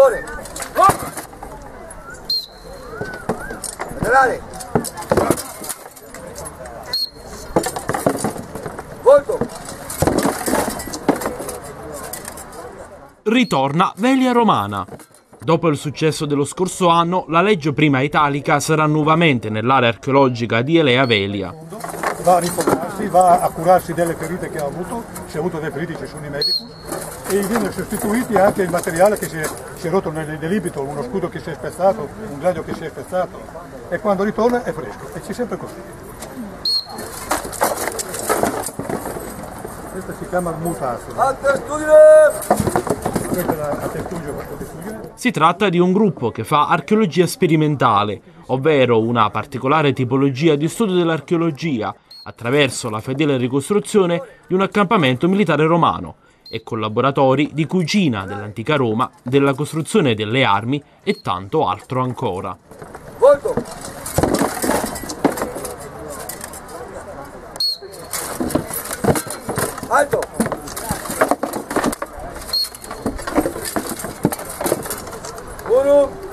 Buone. Laterale. Volto. Ritorna Velia Romana. Dopo il successo dello scorso anno, la legge prima italica sarà nuovamente nell'area archeologica di Elea Velia. Va a rifogarsi, va a curarsi delle ferite che ha avuto, se ha avuto delle ferite ci sono i medici e viene sostituiti anche il materiale che si è, si è rotto nel delibito, uno scudo che si è spezzato, un gladio che si è spezzato e quando ritorna è fresco e c'è sempre così. Questa si chiama mutasso, testuggine. Si tratta di un gruppo che fa archeologia sperimentale, ovvero una particolare tipologia di studio dell'archeologia attraverso la fedele ricostruzione di un accampamento militare romano e collaboratori di cucina dell'antica Roma, della costruzione delle armi e tanto altro ancora. Volto. Alto! Uno!